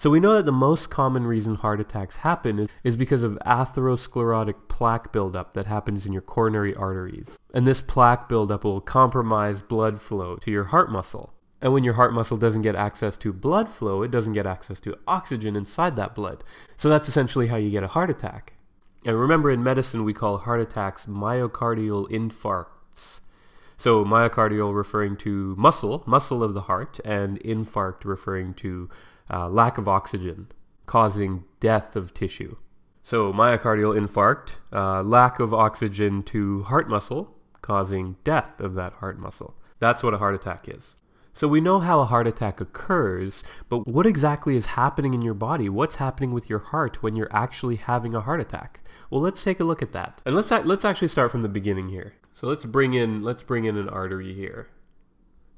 So we know that the most common reason heart attacks happen is, is because of atherosclerotic plaque buildup that happens in your coronary arteries. And this plaque buildup will compromise blood flow to your heart muscle. And when your heart muscle doesn't get access to blood flow, it doesn't get access to oxygen inside that blood. So that's essentially how you get a heart attack. And remember, in medicine, we call heart attacks myocardial infarcts. So myocardial referring to muscle, muscle of the heart, and infarct referring to uh, lack of oxygen, causing death of tissue. So, myocardial infarct, uh, lack of oxygen to heart muscle, causing death of that heart muscle. That's what a heart attack is. So, we know how a heart attack occurs, but what exactly is happening in your body? What's happening with your heart when you're actually having a heart attack? Well, let's take a look at that. And let's, let's actually start from the beginning here. So, let's bring in, let's bring in an artery here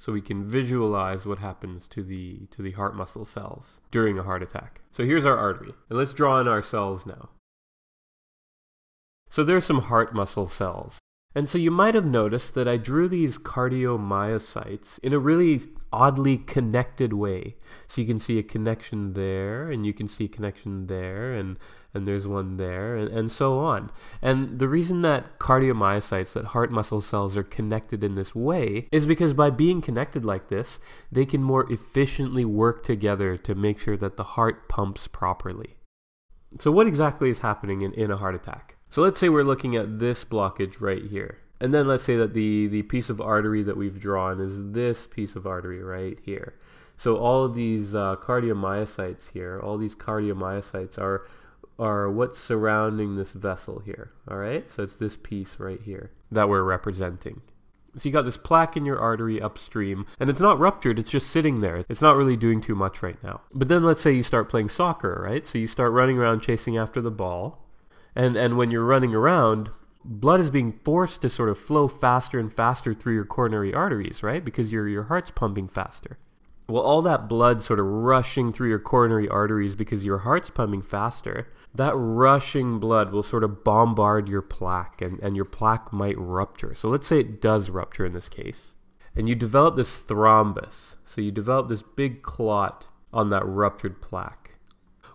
so we can visualize what happens to the to the heart muscle cells during a heart attack. So here's our artery. And let's draw in our cells now. So there's some heart muscle cells. And so you might have noticed that I drew these cardiomyocytes in a really oddly connected way. So you can see a connection there, and you can see a connection there, and, and there's one there, and, and so on. And the reason that cardiomyocytes, that heart muscle cells, are connected in this way is because by being connected like this, they can more efficiently work together to make sure that the heart pumps properly. So what exactly is happening in, in a heart attack? So let's say we're looking at this blockage right here. And then let's say that the, the piece of artery that we've drawn is this piece of artery right here. So all of these uh, cardiomyocytes here, all these cardiomyocytes are are what's surrounding this vessel here. All right, so it's this piece right here that we're representing. So you got this plaque in your artery upstream, and it's not ruptured, it's just sitting there. It's not really doing too much right now. But then let's say you start playing soccer, right? So you start running around chasing after the ball, and and when you're running around, blood is being forced to sort of flow faster and faster through your coronary arteries, right? Because your your heart's pumping faster. Well, all that blood sort of rushing through your coronary arteries because your heart's pumping faster, that rushing blood will sort of bombard your plaque and, and your plaque might rupture. So let's say it does rupture in this case. And you develop this thrombus. So you develop this big clot on that ruptured plaque.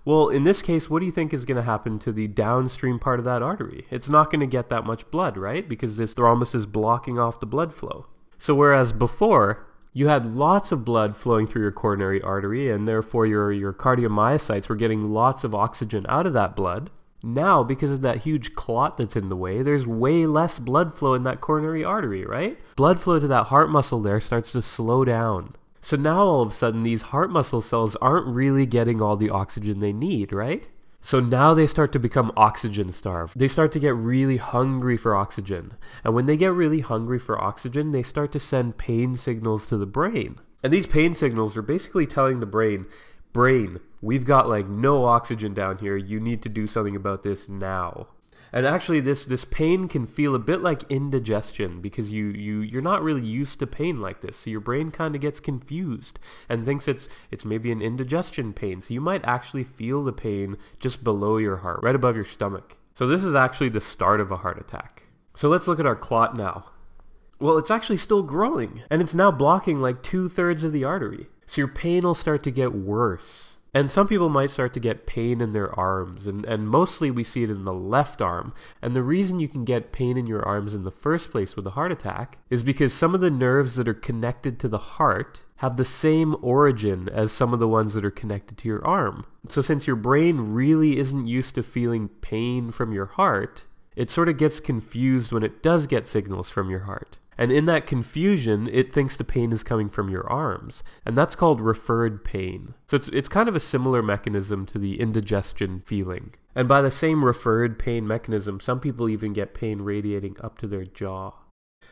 Well, in this case, what do you think is going to happen to the downstream part of that artery? It's not going to get that much blood, right? Because this thrombus is blocking off the blood flow. So whereas before, you had lots of blood flowing through your coronary artery, and therefore your, your cardiomyocytes were getting lots of oxygen out of that blood. Now, because of that huge clot that's in the way, there's way less blood flow in that coronary artery, right? Blood flow to that heart muscle there starts to slow down. So now all of a sudden, these heart muscle cells aren't really getting all the oxygen they need, right? So now they start to become oxygen starved. They start to get really hungry for oxygen. And when they get really hungry for oxygen, they start to send pain signals to the brain. And these pain signals are basically telling the brain, brain, we've got like no oxygen down here. You need to do something about this now. And actually, this this pain can feel a bit like indigestion because you you you're not really used to pain like this, so your brain kind of gets confused and thinks it's it's maybe an indigestion pain. So you might actually feel the pain just below your heart, right above your stomach. So this is actually the start of a heart attack. So let's look at our clot now. Well, it's actually still growing, and it's now blocking like two thirds of the artery. So your pain will start to get worse. And some people might start to get pain in their arms, and, and mostly we see it in the left arm. And the reason you can get pain in your arms in the first place with a heart attack is because some of the nerves that are connected to the heart have the same origin as some of the ones that are connected to your arm. So since your brain really isn't used to feeling pain from your heart, it sort of gets confused when it does get signals from your heart. And in that confusion, it thinks the pain is coming from your arms. And that's called referred pain. So it's, it's kind of a similar mechanism to the indigestion feeling. And by the same referred pain mechanism, some people even get pain radiating up to their jaw.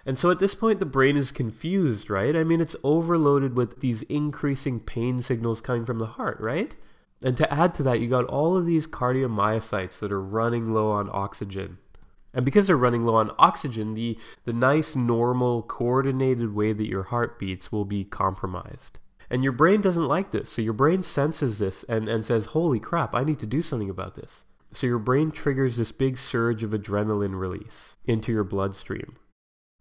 And so at this point, the brain is confused, right? I mean, it's overloaded with these increasing pain signals coming from the heart, right? And to add to that, you got all of these cardiomyocytes that are running low on oxygen. And because they're running low on oxygen, the, the nice, normal, coordinated way that your heart beats will be compromised. And your brain doesn't like this. So your brain senses this and, and says, holy crap, I need to do something about this. So your brain triggers this big surge of adrenaline release into your bloodstream.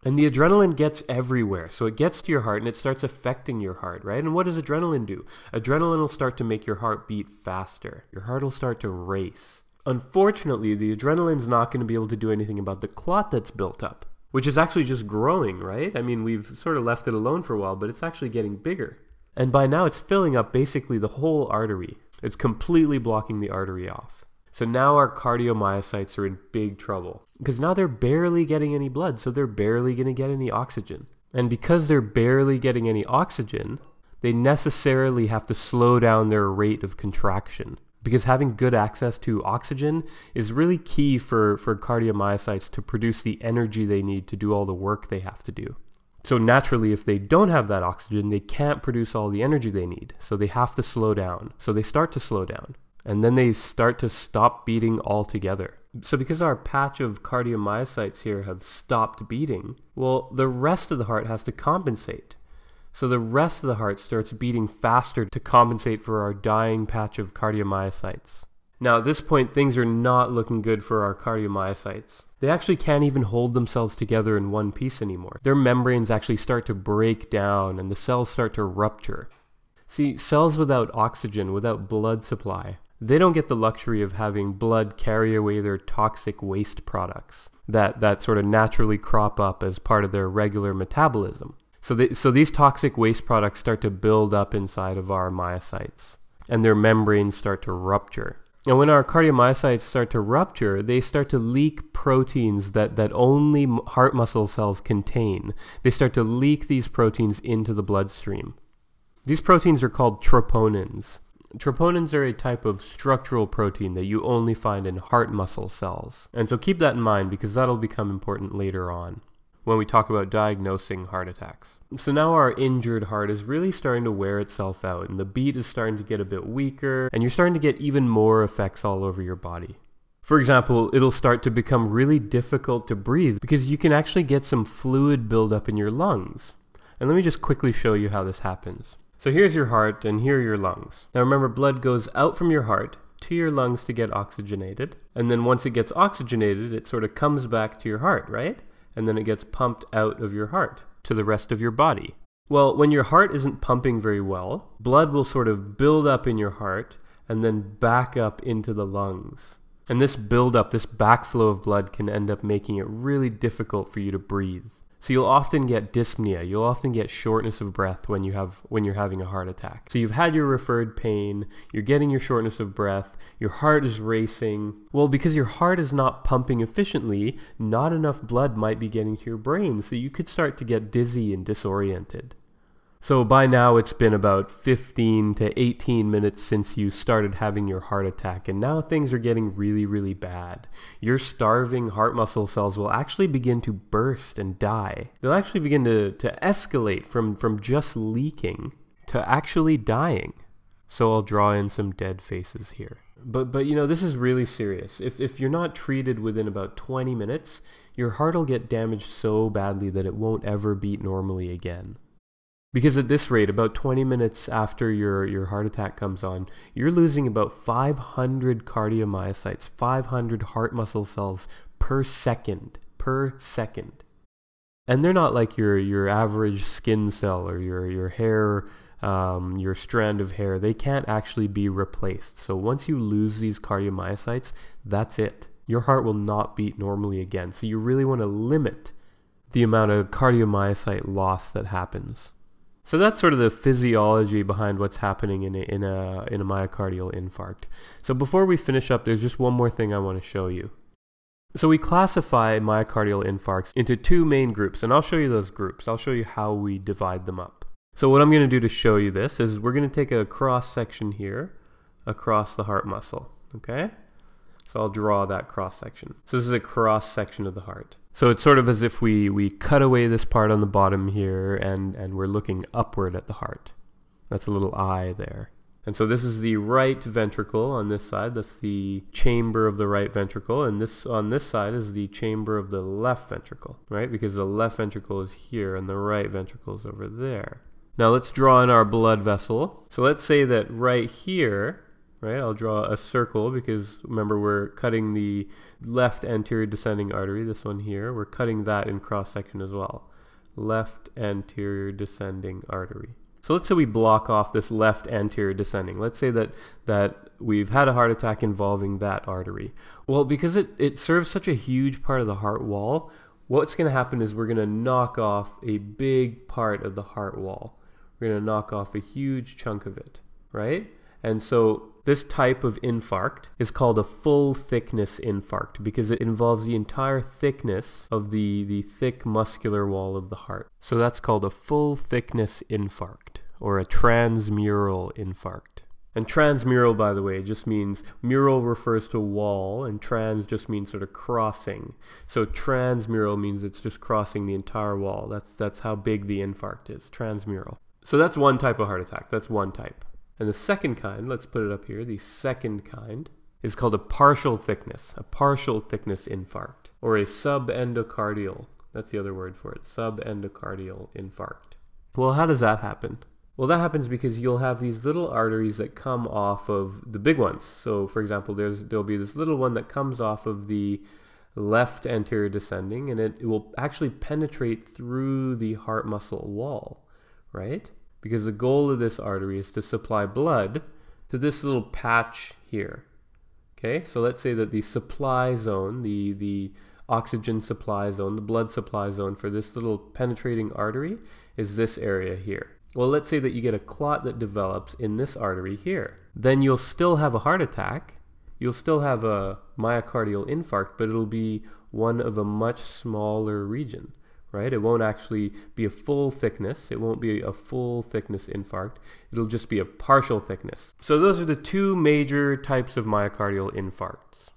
And the adrenaline gets everywhere. So it gets to your heart and it starts affecting your heart, right? And what does adrenaline do? Adrenaline will start to make your heart beat faster. Your heart will start to race. Unfortunately, the adrenaline's not going to be able to do anything about the clot that's built up, which is actually just growing, right? I mean, we've sort of left it alone for a while, but it's actually getting bigger. And by now it's filling up basically the whole artery. It's completely blocking the artery off. So now our cardiomyocytes are in big trouble because now they're barely getting any blood, so they're barely going to get any oxygen. And because they're barely getting any oxygen, they necessarily have to slow down their rate of contraction because having good access to oxygen is really key for, for cardiomyocytes to produce the energy they need to do all the work they have to do. So naturally, if they don't have that oxygen, they can't produce all the energy they need. So they have to slow down. So they start to slow down and then they start to stop beating altogether. So because our patch of cardiomyocytes here have stopped beating, well, the rest of the heart has to compensate. So the rest of the heart starts beating faster to compensate for our dying patch of cardiomyocytes. Now, at this point, things are not looking good for our cardiomyocytes. They actually can't even hold themselves together in one piece anymore. Their membranes actually start to break down and the cells start to rupture. See, cells without oxygen, without blood supply, they don't get the luxury of having blood carry away their toxic waste products that, that sort of naturally crop up as part of their regular metabolism. So, so these toxic waste products start to build up inside of our myocytes, and their membranes start to rupture. And when our cardiomyocytes start to rupture, they start to leak proteins that, that only heart muscle cells contain. They start to leak these proteins into the bloodstream. These proteins are called troponins. Troponins are a type of structural protein that you only find in heart muscle cells. And so keep that in mind because that'll become important later on when we talk about diagnosing heart attacks. So now our injured heart is really starting to wear itself out and the beat is starting to get a bit weaker and you're starting to get even more effects all over your body. For example, it'll start to become really difficult to breathe because you can actually get some fluid buildup in your lungs. And let me just quickly show you how this happens. So here's your heart and here are your lungs. Now remember, blood goes out from your heart to your lungs to get oxygenated. And then once it gets oxygenated, it sort of comes back to your heart, right? And then it gets pumped out of your heart to the rest of your body. Well, when your heart isn't pumping very well, blood will sort of build up in your heart and then back up into the lungs. And this buildup, this backflow of blood can end up making it really difficult for you to breathe. So you'll often get dyspnea. You'll often get shortness of breath when you have when you're having a heart attack. So you've had your referred pain, you're getting your shortness of breath, your heart is racing. Well, because your heart is not pumping efficiently, not enough blood might be getting to your brain, so you could start to get dizzy and disoriented. So by now it's been about 15 to 18 minutes since you started having your heart attack and now things are getting really really bad. Your starving heart muscle cells will actually begin to burst and die. They'll actually begin to, to escalate from, from just leaking to actually dying. So I'll draw in some dead faces here. But but you know this is really serious. If if you're not treated within about 20 minutes, your heart will get damaged so badly that it won't ever beat normally again. Because at this rate, about 20 minutes after your, your heart attack comes on, you're losing about 500 cardiomyocytes, 500 heart muscle cells per second, per second. And they're not like your, your average skin cell or your, your hair, um, your strand of hair. They can't actually be replaced. So once you lose these cardiomyocytes, that's it. Your heart will not beat normally again. So you really want to limit the amount of cardiomyocyte loss that happens. So that's sort of the physiology behind what's happening in a, in a, in a myocardial infarct. So before we finish up, there's just one more thing I want to show you. So we classify myocardial infarcts into two main groups, and I'll show you those groups. I'll show you how we divide them up. So what I'm going to do to show you this is we're going to take a cross section here across the heart muscle, okay? So I'll draw that cross section. So this is a cross section of the heart. So it's sort of as if we, we cut away this part on the bottom here and, and we're looking upward at the heart. That's a little eye there. And so this is the right ventricle on this side. That's the chamber of the right ventricle. And this on this side is the chamber of the left ventricle, right? Because the left ventricle is here and the right ventricle is over there. Now let's draw in our blood vessel. So let's say that right here, right? I'll draw a circle because remember we're cutting the left anterior descending artery, this one here. We're cutting that in cross section as well. Left anterior descending artery. So let's say we block off this left anterior descending. Let's say that, that we've had a heart attack involving that artery. Well, because it, it serves such a huge part of the heart wall, what's going to happen is we're going to knock off a big part of the heart wall. We're going to knock off a huge chunk of it, right? And so this type of infarct is called a full thickness infarct because it involves the entire thickness of the, the thick muscular wall of the heart. So that's called a full thickness infarct or a transmural infarct. And transmural, by the way, just means mural refers to wall, and trans just means sort of crossing. So transmural means it's just crossing the entire wall. That's that's how big the infarct is. Transmural. So that's one type of heart attack. That's one type. And the second kind, let's put it up here, the second kind is called a partial thickness, a partial thickness infarct, or a subendocardial. That's the other word for it, subendocardial infarct. Well, how does that happen? Well, that happens because you'll have these little arteries that come off of the big ones. So, for example, there's there'll be this little one that comes off of the left anterior descending, and it, it will actually penetrate through the heart muscle wall, right? Because the goal of this artery is to supply blood to this little patch here. Okay, so let's say that the supply zone, the, the oxygen supply zone, the blood supply zone for this little penetrating artery is this area here. Well, let's say that you get a clot that develops in this artery here. Then you'll still have a heart attack. You'll still have a myocardial infarct, but it'll be one of a much smaller region right? It won't actually be a full thickness. It won't be a full thickness infarct. It'll just be a partial thickness. So those are the two major types of myocardial infarcts.